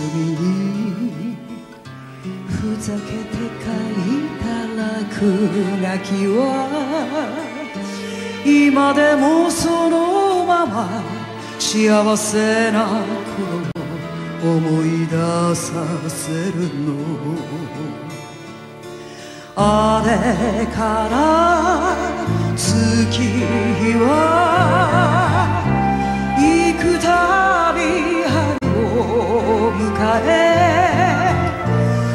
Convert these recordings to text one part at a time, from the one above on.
隅にふざけて書いた落書きは今でもそのまま幸せな頃を思い出させるの。あれから月日は迎え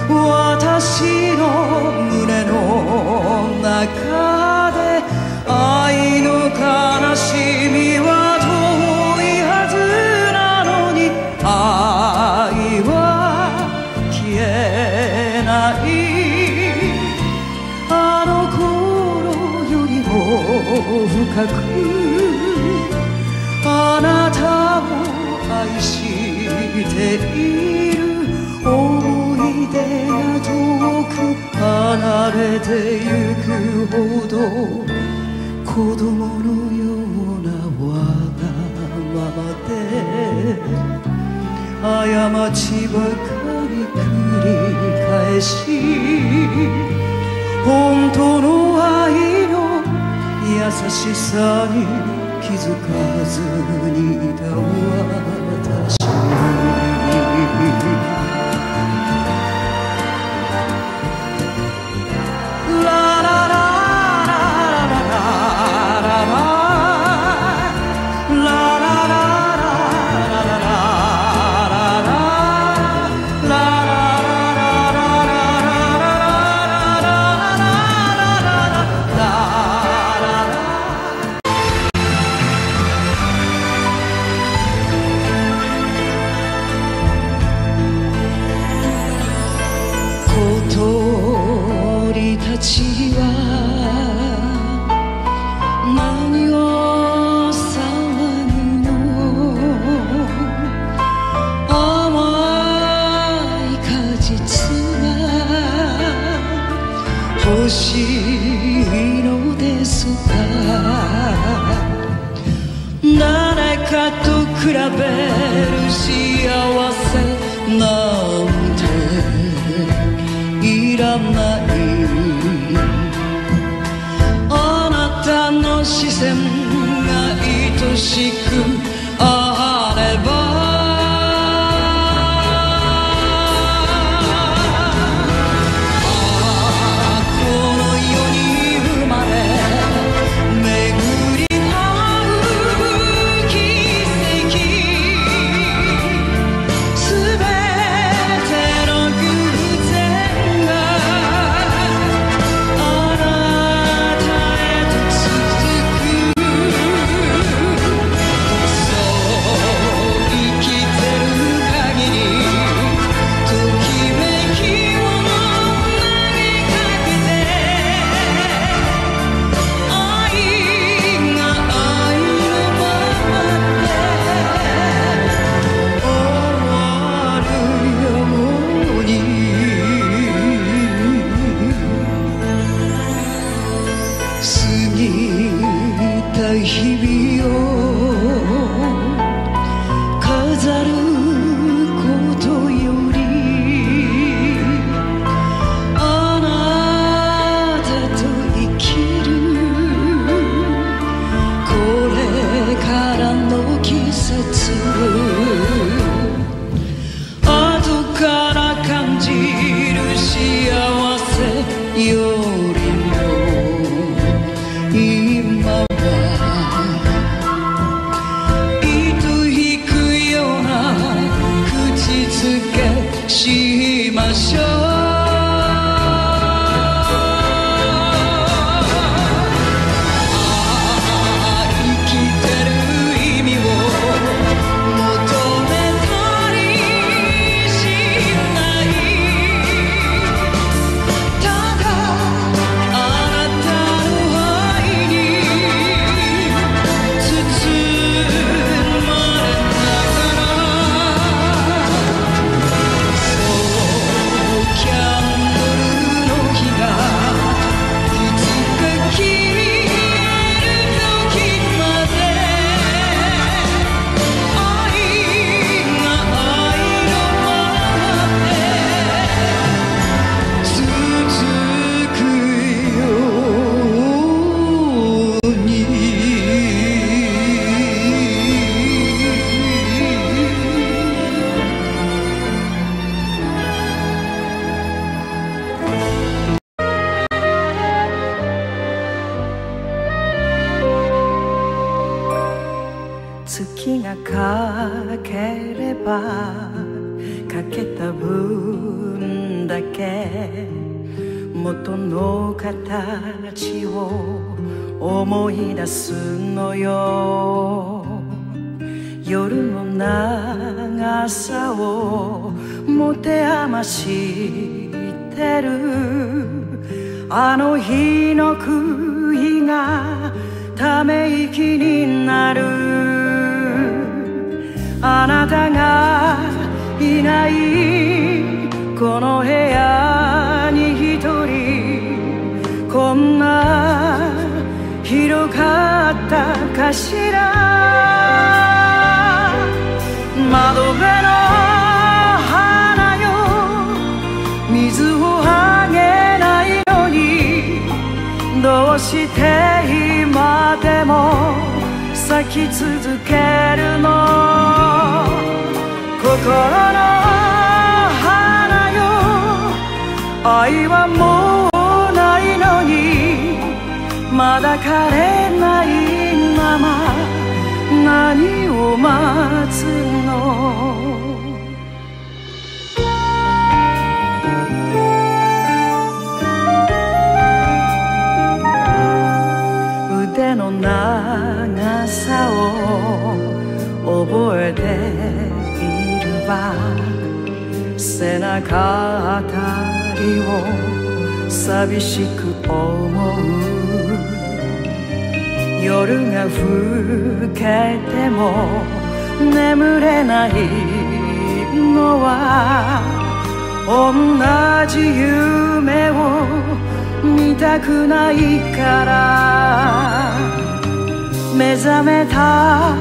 私の胸の中で愛の風離れてゆくほど子供のようなわがままで過ちばかり繰り返し本当の愛の優しさに気づかずにいた私。比べる幸せなんていらない。あなたの視線が愛しくかけた分だけ元の形を思い出すのよ。夜の長さを持て余してる。あの日の悔いがため息になる。あなたがいないこの部屋に一人こんな広かったかしら窓辺の花よ水をあげないのにどうして今でも咲き続けるの心の花よ愛はもうないのにまだ枯れないまま何を待つのいるわ背中あたりを寂しく思う。夜が更けても眠れないのは同じ夢を見たくないから。目覚めた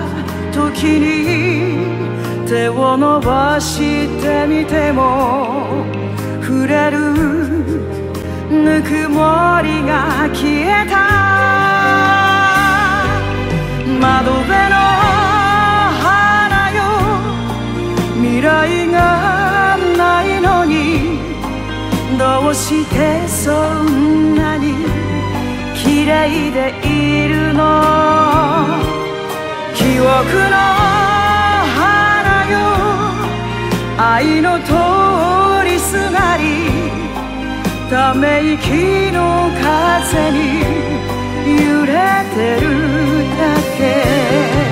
時に手を伸ばしてみても触れるぬくもりが消えた。窓辺の花よ未来がないのにどうしてそんなに綺麗でいるの？記憶の愛の通りすがりため息の風に揺れてるだけ。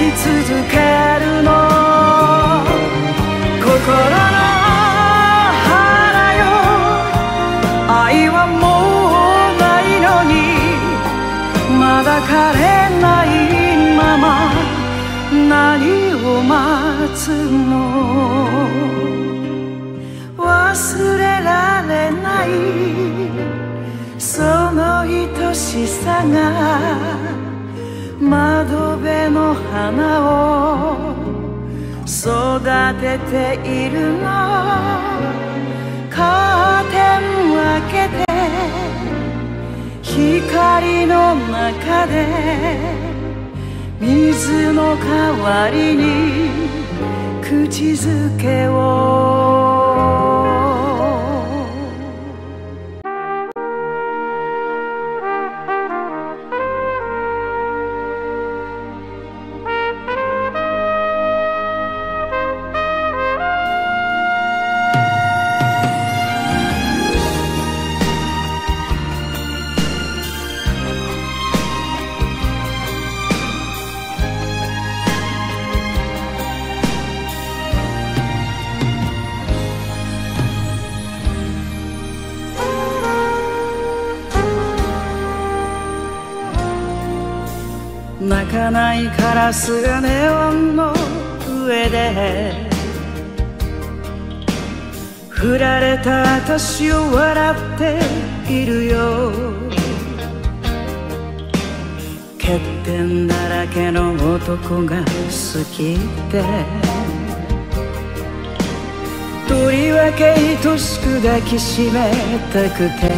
き続けるの。心の花よ。愛はもうないのにまだ枯れないまま何を待つの。忘れられないその愛しさが花を育てているの。カーテン開けて光の中で水の代わりに口づけを。ラスがネオンの上で。振られた私を笑っているよ。欠点だらけの男が好きでとりわけ愛しく抱きしめたくて。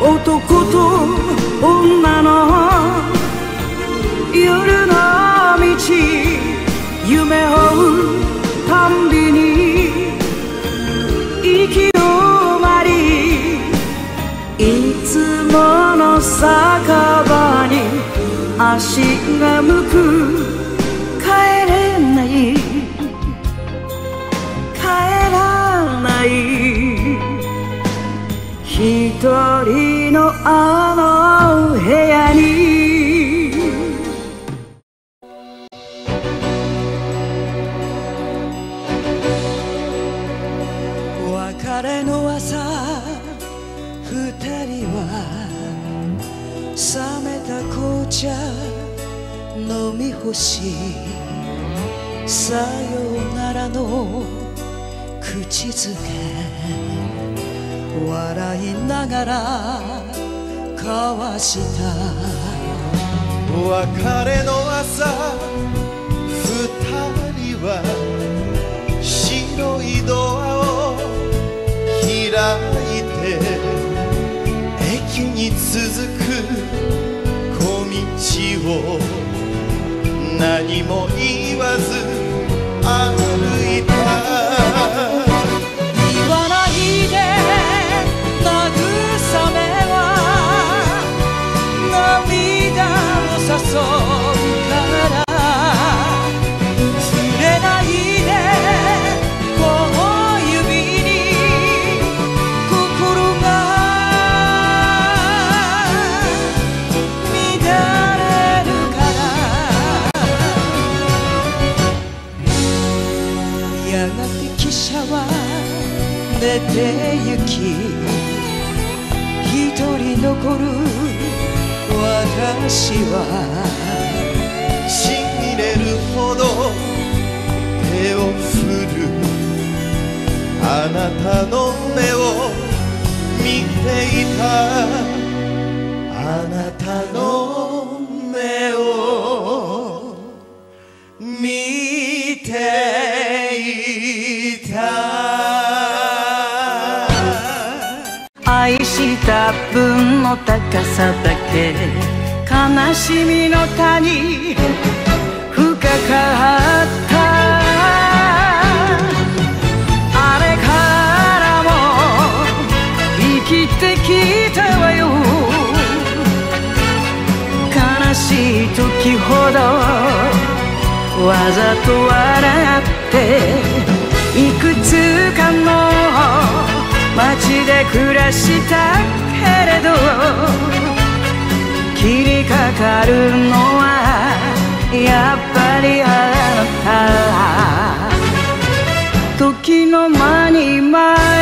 男と女の夜の道夢を追うたんびに行き止まりいつもの酒場に足が向く。帰れない。帰らない。一人のあさよならの口づけ笑いながら交わした。別れの朝二人は白いドアを開いて駅に続く小道を何も言わず歩いた。言わないで慰めは涙を誘う。出て行き。一人残る私は。しびれるほど手を振る。あなたの目を見ていた。あなたの分の高さだけ。悲しみの谷。深かった。あれからも。生きてきたわよ。悲しい時ほど。わざと笑って。いくつかの。街で暮らした。けれど切りかかるのはやっぱりあなた。時の間に間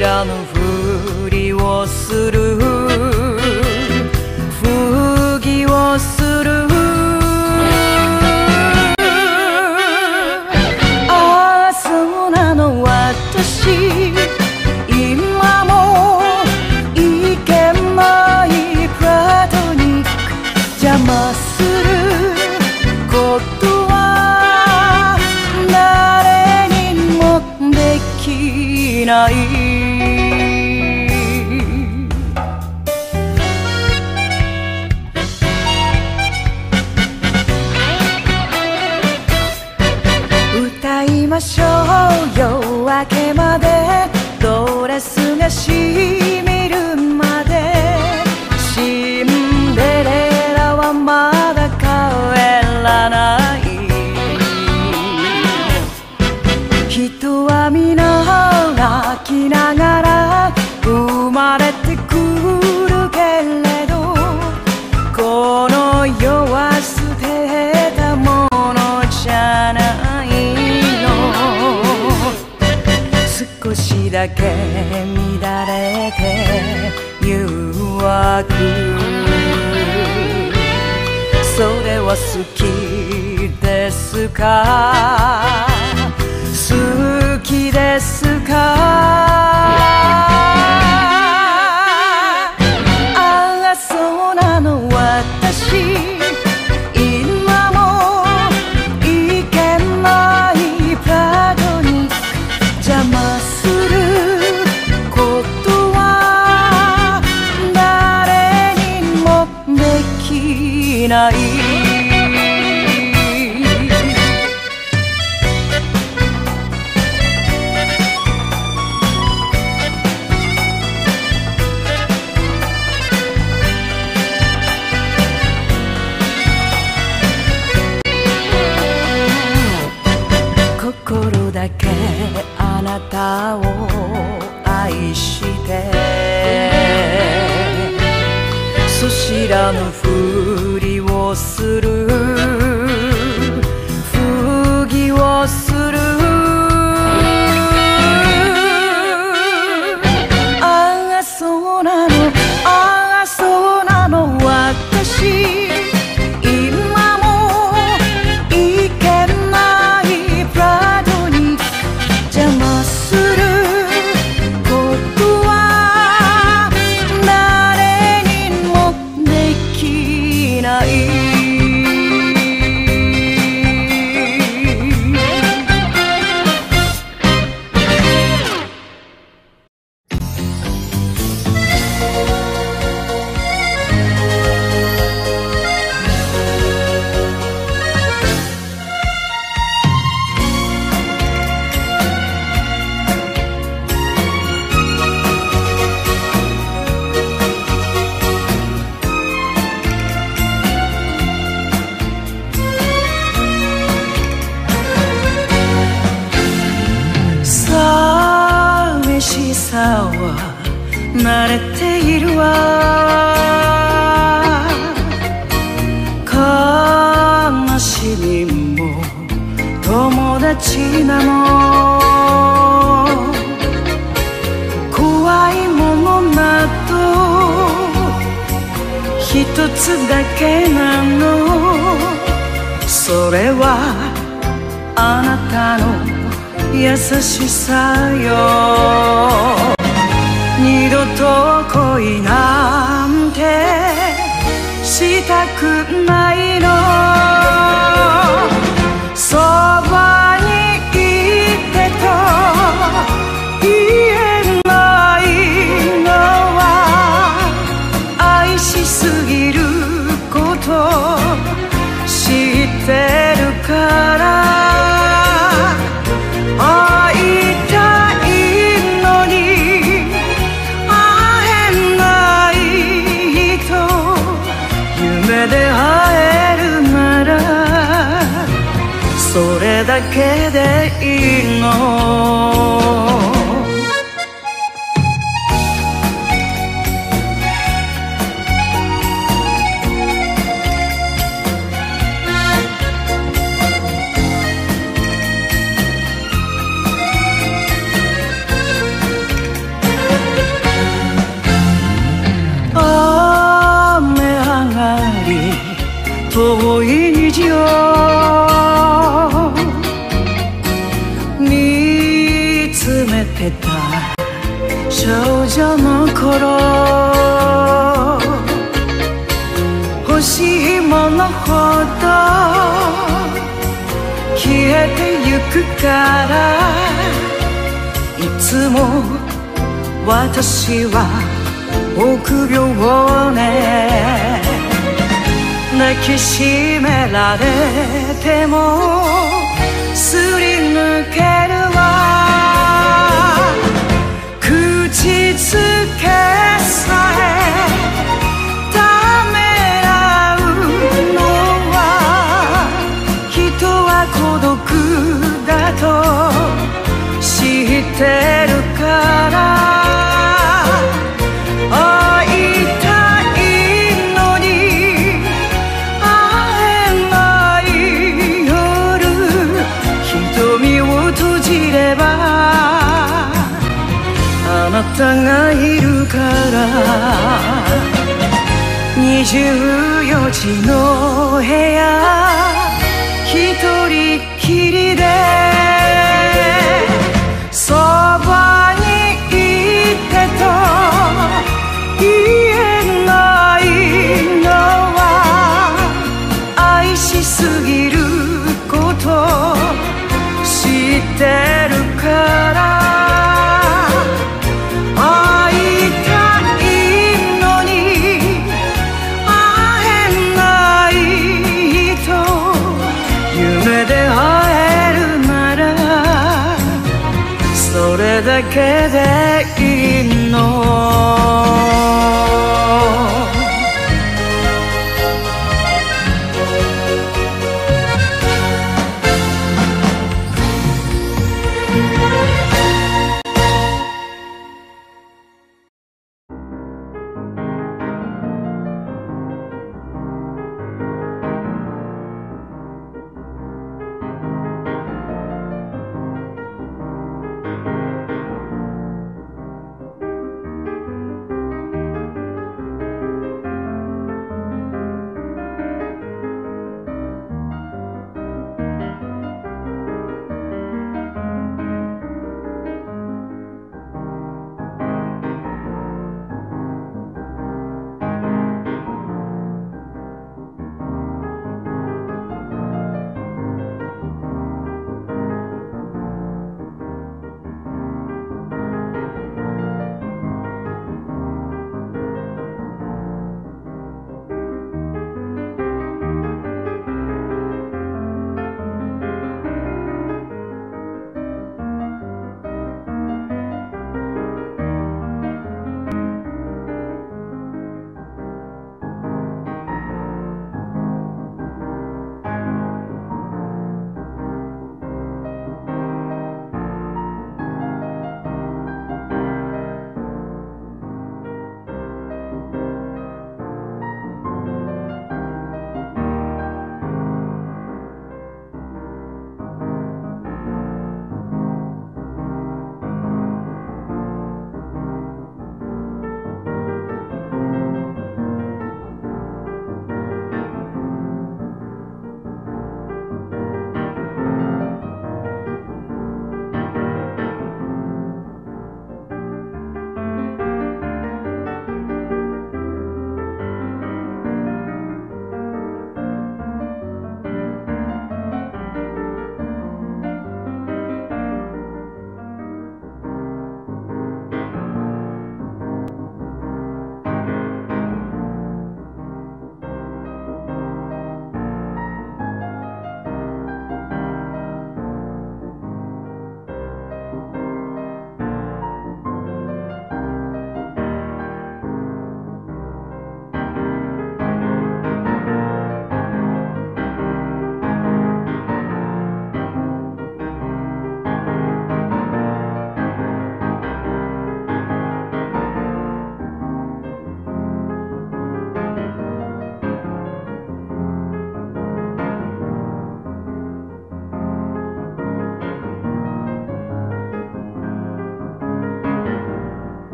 そ知らか有。遠い煮詰見つめてた少女の頃欲しいものほど消えてゆくからいつも私は臆病ね。抱きしめられてもすり抜けるわ。口つけさえためらうのは人は孤独だと知ってるから。记得